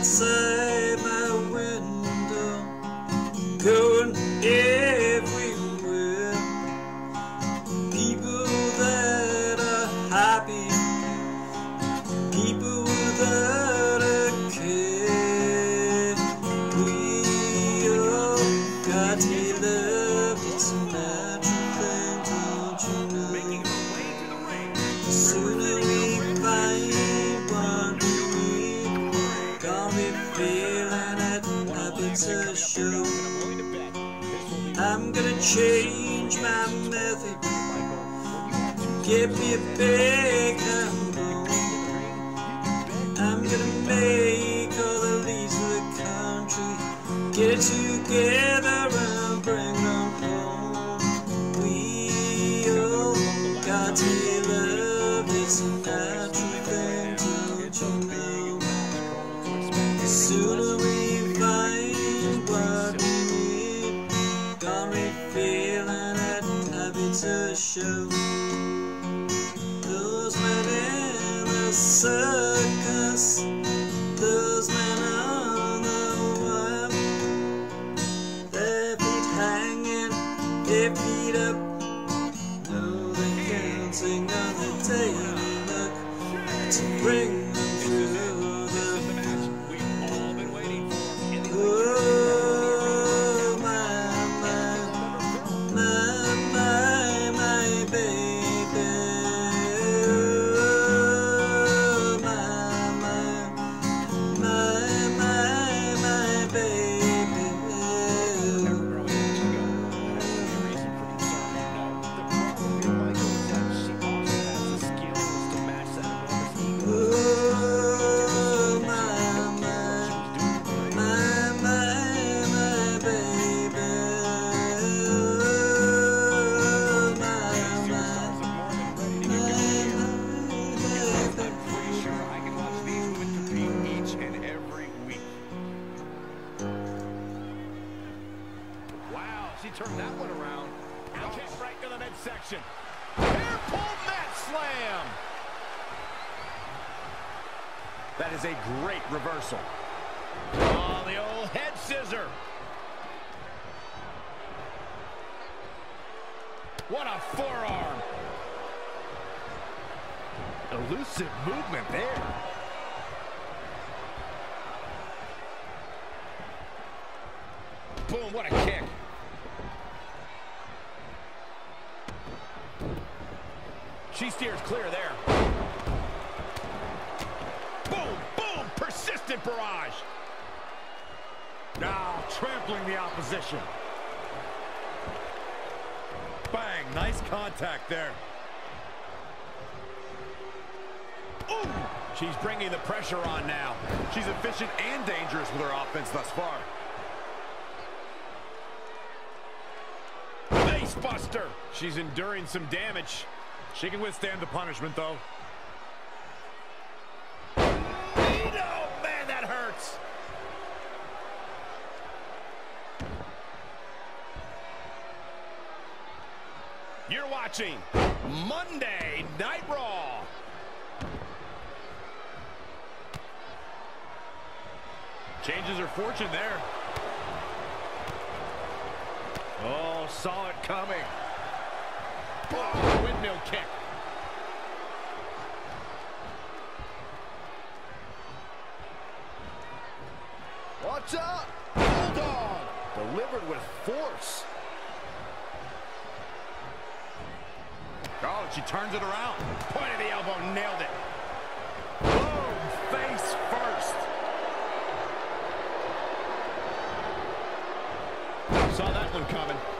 outside my window, going everywhere. People that are happy, people without a care. We all got to get me a big handle. I'm gonna make all the leaves of the country get together and bring she turned that one around. Now kick right to the midsection. Hair pull mat slam. That is a great reversal. Oh, the old head scissor. What a forearm. Elusive movement there. Boom, what a kick. She steers clear there. Boom, boom, persistent barrage. Now trampling the opposition. Bang, nice contact there. Ooh, she's bringing the pressure on now. She's efficient and dangerous with her offense thus far. Face buster. She's enduring some damage. She can withstand the punishment, though. Oh, man, that hurts. You're watching Monday Night Raw. Changes her fortune there. Oh, saw it coming. Oh, windmill kick. Watch out! Bulldog! Delivered with force. Oh, she turns it around. Point of the elbow, nailed it. Boom, face first. Saw that one coming.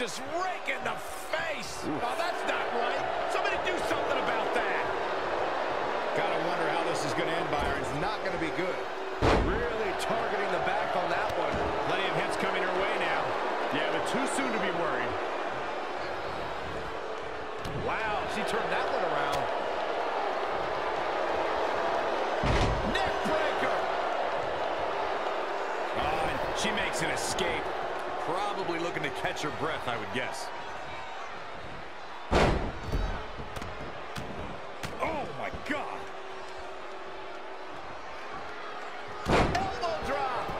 Just rake in the face. Oh, that's not right. Somebody do something about that. Gotta wonder how this is going to end, Byron. It's not going to be good. Really targeting the back on that one. Plenty of hits coming her way now. Yeah, but too soon to be worried. looking to catch her breath, I would guess. Oh, my God. Elbow drop.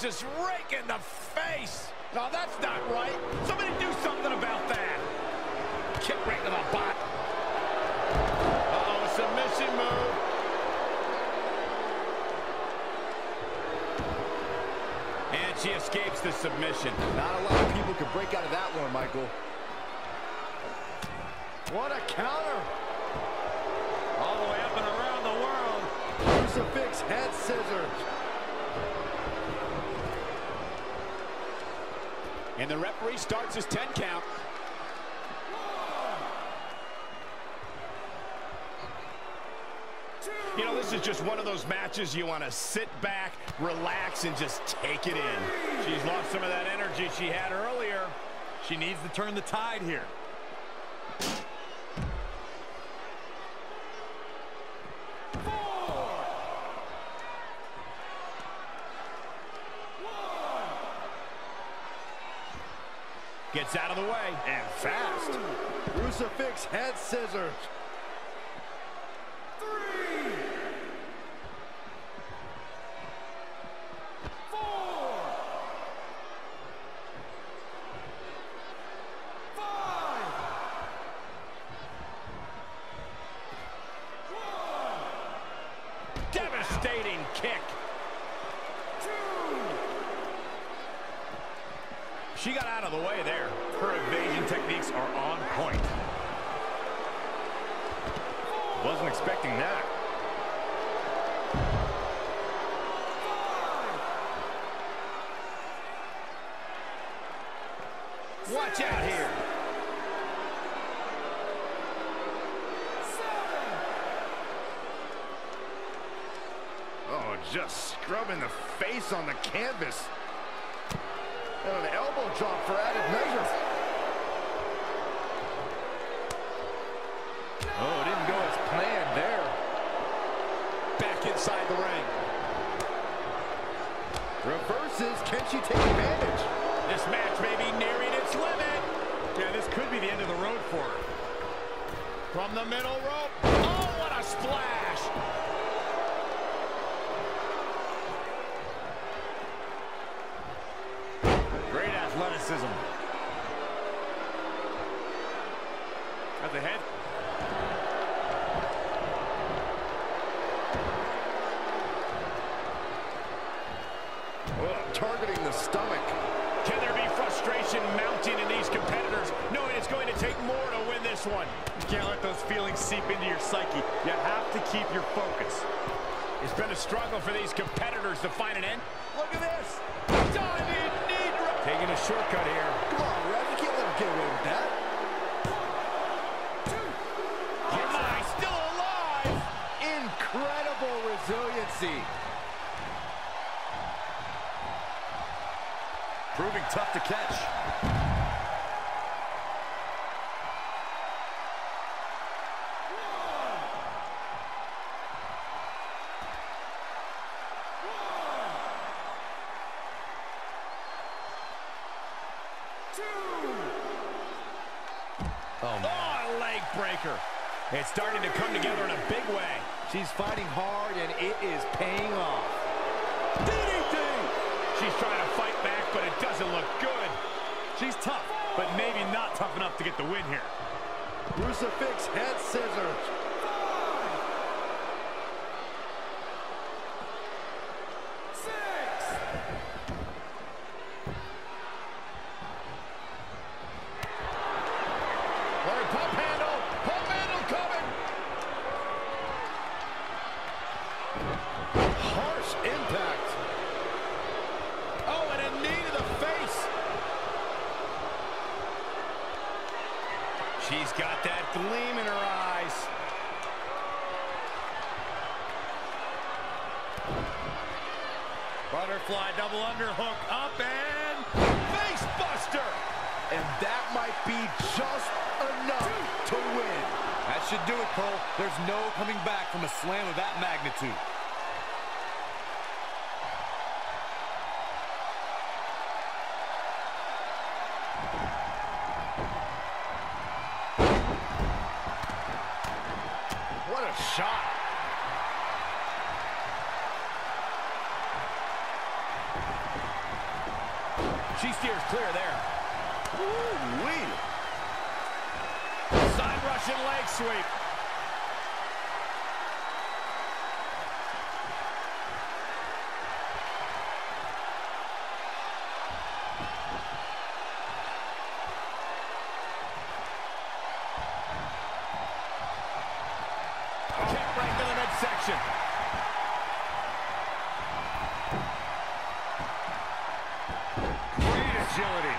Just rake in the face. No, that's not right. Somebody do something about that. Kick right to the bot. Uh-oh, submission move. The submission. Not a lot of people could break out of that one, Michael. What a counter. All the way up and around the world. Crucifix head scissors. And the referee starts his 10 count. You know, this is just one of those matches you want to sit back, relax, and just take it in. She's lost some of that energy she had earlier. She needs to turn the tide here. Gets out of the way. And fast. Crucifix head scissors. Devastating kick. She got out of the way there. Her evasion techniques are on point. Wasn't expecting that. Watch out here. Oh, just scrubbing the face on the canvas. And an elbow drop for added measure. Oh, it didn't go as planned there. Back inside the ring. Reverses. Can she take advantage? This match may be nearing its limit. Yeah, this could be the end of the road for her. From the middle rope. Oh, what a splash! Athleticism. At the head. Oh, targeting the stomach. Can there be frustration mounting in these competitors, knowing it's going to take more to win this one? You can't let those feelings seep into your psyche. You have to keep your focus. It's been a struggle for these competitors to find an end. Look at this. Diving knee drop. Taking a shortcut here. Come on, Rev. You can't let him get away with that. Am I still alive? Incredible resiliency. Proving tough to catch. Oh, a leg. It's starting to come together in a big way. She's fighting hard, and it is paying off. DDT! She's trying to fight back, but it doesn't look good. She's tough, but maybe not tough enough to get the win here. Crucifix head scissors. Larry pump handle. Pump handle coming. Harsh impact. Oh, and a knee to the face. She's got that gleam in her eyes. Butterfly double underhook up and face buster. And that might be just enough to win. That should do it, Cole. There's no coming back from a slam of that magnitude. shot. She steers clear there. Ooh-wee. Side Russian leg sweep. Midsection. Great agility.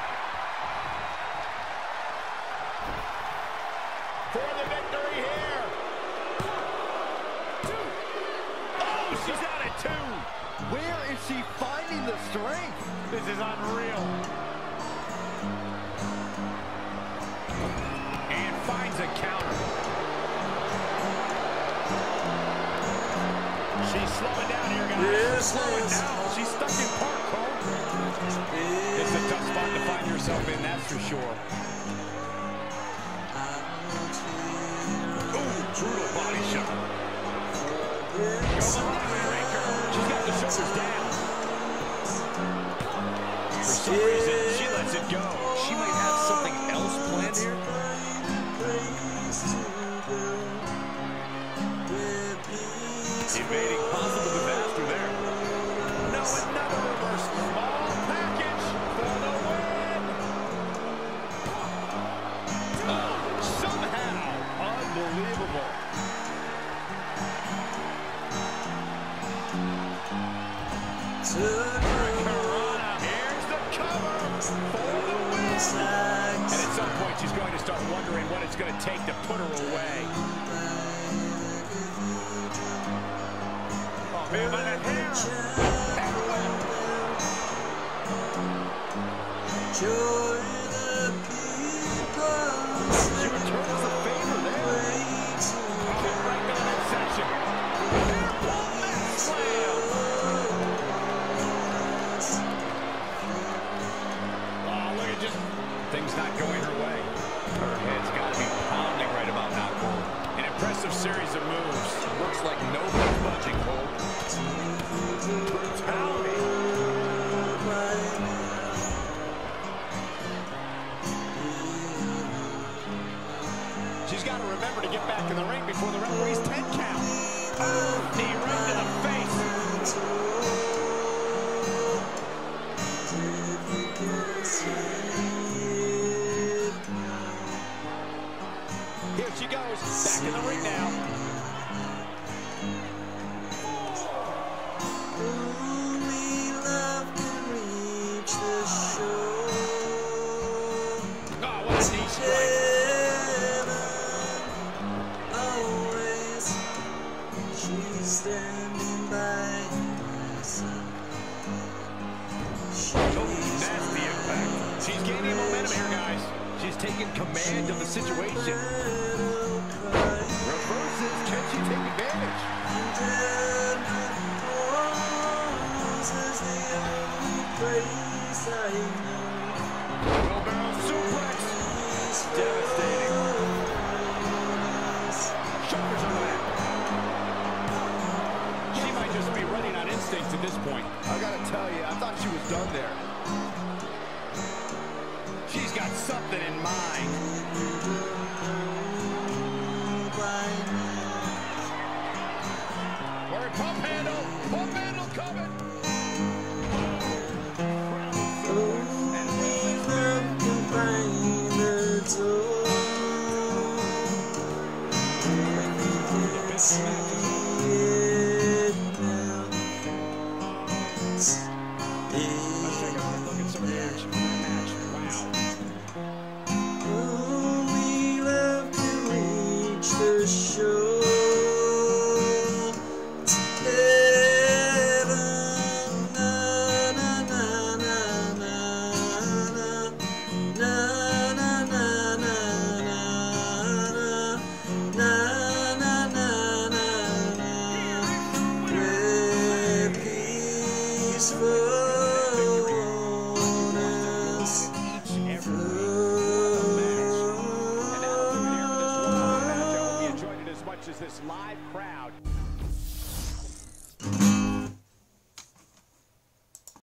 For the victory here. Oh, she's out at two. Where is she finding the strength? This is unreal. Slowing down here, guys. Yes, slowing down. She's stuck in park, Cole. It's a tough spot to find yourself in, that's for sure. Ooh, brutal body shot. She's got the shoulders down. For some reason, she lets it go. She might have something else planned here. Evading possible disaster there. No, another reverse. Small package for the win. Oh, somehow. Unbelievable. Karana. Here's the cover for the win. And at some point, she's going to start wondering what it's going to take to put her away. Oh, man, by that She's got to remember to get back in the ring before the referee's 10 count. Oh, knee right to the face. Here she goes, back in the ring now. Oh, what a knee strike. Standing by. Oh, nasty impact. She's gaining momentum here, guys. She's taking command of the situation. Reverses. Can she take advantage? Wheelbarrow this point. I gotta tell you, I thought she was done there.